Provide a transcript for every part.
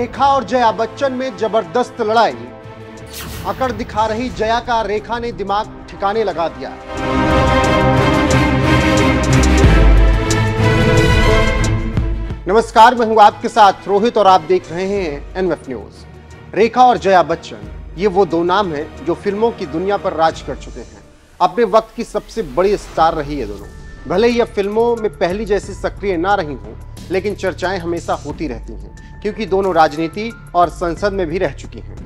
रेखा और जया बच्चन में ज़बरदस्त लड़ाई। अकड़ दिखा रही जया का रेखा ने दिमाग ठिकाने लगा दिया। नमस्कार, मैं हूँ आपके साथ रोहित और आप देख रहे हैं एनएफ न्यूज़। रेखा और जया बच्चन, ये वो दो नाम हैं जो फ़िल्मों की दुनिया पर राज कर चुके हैं। अपने वक्त की सबसे बड़ी स्टार रही है दोनों। भले ही अब फ़िल्मों में पहली जैसी सक्रिय ना रही हों, लेकिन चर्चाएँ हमेशा होती रहती हैं। क्योंकि दोनों राजनीति और संसद में भी रह चुकी हैं।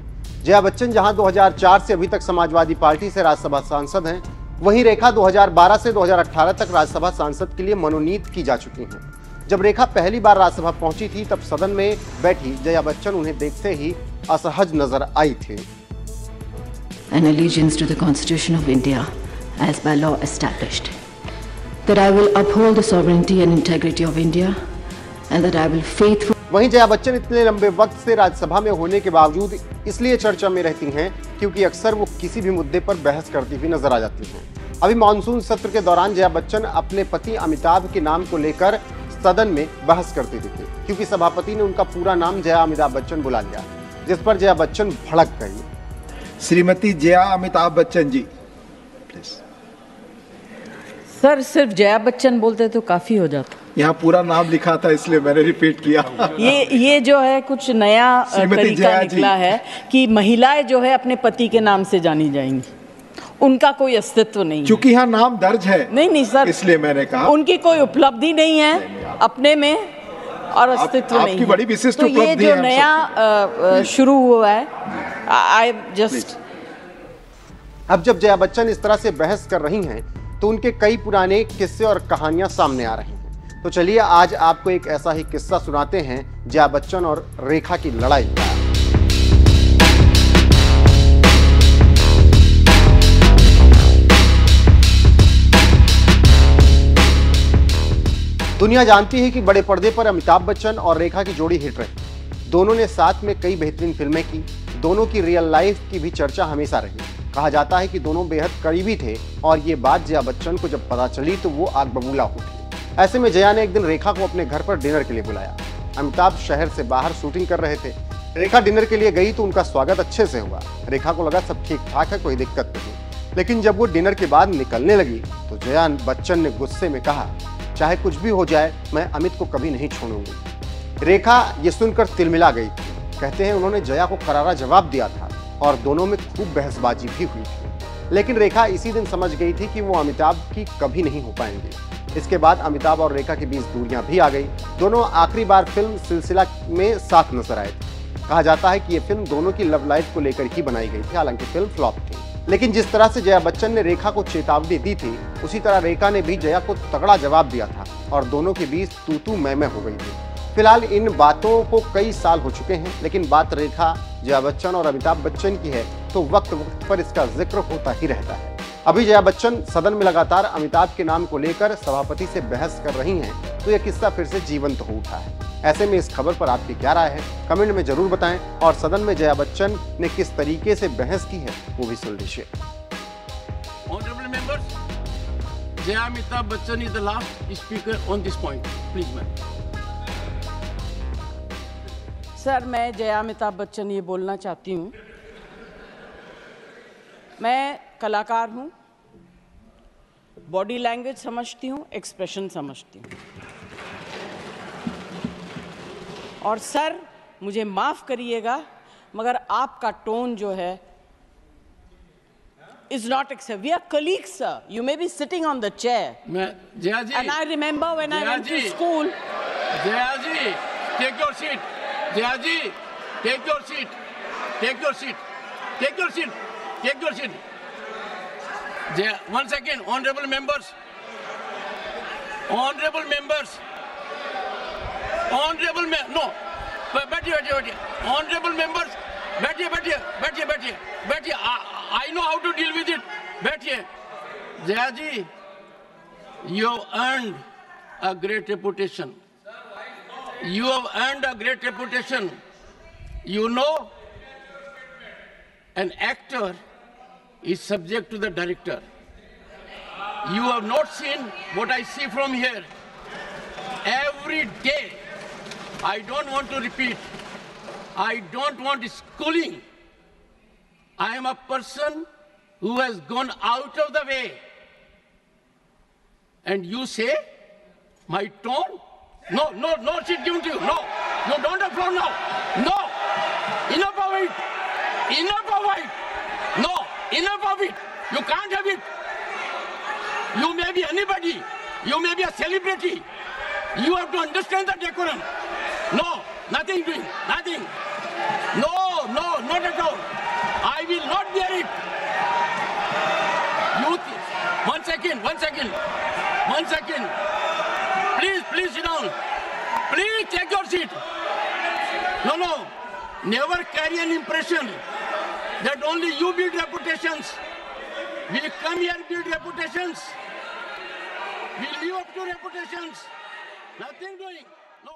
जया बच्चन जहाँ 2004 से अभी तक समाजवादी पार्टी से राज्यसभा सांसद हैं वहीं रेखा 2012 से 2018 तक राज्यसभा सांसद के लिए मनोनीत की जा चुकी हैं। जब रेखा पहली बार राज्यसभा पहुँची थी तब सदन में बैठी जया बच्चन उन्हें देखते ही असहज नज़र आई थी। An allegiance to the Constitution of India as by law established, that I will uphold the sovereignty and integrity of India, and that I will faithfully वहीं जया बच्चन इतने लंबे वक्त से राज्यसभा में होने के बावजूद इसलिए चर्चा में रहती हैं क्योंकि अक्सर वो किसी भी मुद्दे पर बहस करती हुई नज़र आ जाती हैं। अभी मानसून सत्र के दौरान जया बच्चन अपने पति अमिताभ के नाम को लेकर सदन में बहस करती दिखी क्योंकि सभापति ने उनका पूरा नाम जया अमिताभ बच्चन बुला लिया जिस पर जया बच्चन भड़क गई। श्रीमती जया अमिताभ बच्चन जी प्लीज़ सर सिर्फ़ जया बच्चन बोलते तो काफ़ी हो जाता। यहाँ पूरा नाम लिखा था इसलिए मैंने रिपीट किया। ये ये जो है कुछ नया तरीका निकला है कि महिलाएँ जो है अपने पति के नाम से जानी जाएँगी। उनका कोई अस्तित्व नहीं है। क्योंकि यहाँ नाम दर्ज है नहीं नहीं सर। इसलिए मैंने कहा। उनकी कोई उपलब्धि नहीं है अपने में और अस्तित्व आपकी नहीं है। बड़ी विशिष्ट तो ये जो नया शुरू हुआ है आई जस्ट अब जब जया बच्चन इस तरह से बहस कर रही हैं तो उनके कई पुराने किस्से और कहानियाँ सामने आ रही हैं। तो चलिए आज आपको एक ऐसा ही किस्सा सुनाते हैं जया बच्चन और रेखा की लड़ाई। दुनिया जानती है कि बड़े पर्दे पर अमिताभ बच्चन और रेखा की जोड़ी हिट रही। दोनों ने साथ में कई बेहतरीन फ़िल्में की। दोनों की रियल लाइफ की भी चर्चा हमेशा रही। कहा जाता है कि दोनों बेहद करीबी थे और ये बात जया बच्चन को जब पता चली तो वो आग बबूला उठी। ऐसे में जया ने एक दिन रेखा को अपने घर पर डिनर के लिए बुलाया। अमिताभ शहर से बाहर शूटिंग कर रहे थे। रेखा डिनर के लिए गई तो उनका स्वागत अच्छे से हुआ। रेखा को लगा सब ठीक ठाक है, कोई दिक्कत नहीं। लेकिन जब वो डिनर के बाद निकलने लगी तो जया बच्चन ने गुस्से में कहा, चाहे कुछ भी हो जाए, मैं अमित को कभी नहीं छोड़ूँगी। रेखा ये सुनकर तिलमिला गई। थी कहते हैं उन्होंने जया को करारा जवाब दिया था और दोनों में खूब बहसबाजी भी हुई थी। लेकिन रेखा इसी दिन समझ गई थी कि वो अमिताभ की कभी नहीं हो पाएँगे। इसके बाद अमिताभ और रेखा के बीच दूरियाँ भी आ गई। दोनों आखिरी बार फ़िल्म सिलसिला में साथ नज़र आए थे। कहा जाता है कि ये फ़िल्म दोनों की लव लाइफ को लेकर ही बनाई गई थी, हालाँकि फ़िल्म फ्लॉप थी। लेकिन जिस तरह से जया बच्चन ने रेखा को चेतावनी दी थी, उसी तरह रेखा ने भी जया को तगड़ा जवाब दिया था और दोनों के बीच तू तू मैं मैं हो गई थी। फ़िलहाल इन बातों को कई साल हो चुके हैं, लेकिन बात रेखा, जया बच्चन और अमिताभ बच्चन की है तो वक्त वक्त पर इसका ज़िक्र होता ही रहता है। अभी जया बच्चन सदन में लगातार अमिताभ के नाम को लेकर सभापति से बहस कर रही हैं तो यह किस्सा फिर से जीवंत हो उठा है ऐसे में इस खबर पर आपकी क्या राय है कमेंट में ज़रूर बताएँ और सदन में जया बच्चन ने किस तरीके से बहस की है वो भी सुन लीजिए Honorable members, Jaya Amitabh Bachchan is the last speaker on this point. Please, ma'am. Sir मैं जया अमिताभ बच्चन ये बोलना चाहती हूँ मैं कलाकार हूँ बॉडी लैंग्वेज समझती हूँ एक्सप्रेशन समझती हूँ। और सर मुझे माफ़ करिएगा मगर आपका टोन जो है is not accept we are colleague sir you may be sitting on the chair. School Jaya ji. Take your seat Jaya ji take your seat take Your seat take your seat take your seat Jaya one second honourable members honourable members honourable में no बैठिए बैठिए बैठिए honourable members बैठिए बैठिए बैठिए बैठिए बैठिए I know how to deal with it बैठिए Jaya ji you have earned a great reputation. You have earned a great reputation. You know, an actor is subject to the director. You have not seen what I see from here. Every day, I don't want to repeat. I don't want schooling. I am a person who has gone out of the way. And you say, my tone? No, no, no seat given to you. No, you don't have floor now. No, enough of it. Enough of it. No, enough of it. You can't have it. You may be anybody. You may be a celebrity. You have to understand the decorum. No, nothing doing, nothing. No, no, not at all. I will not bear it. You, one second, one second, one second. Please, please sit down. Please take your seat. No, no. Never carry an impression that only you build reputations. We come here, build reputations. We live up to reputations. Nothing doing. No.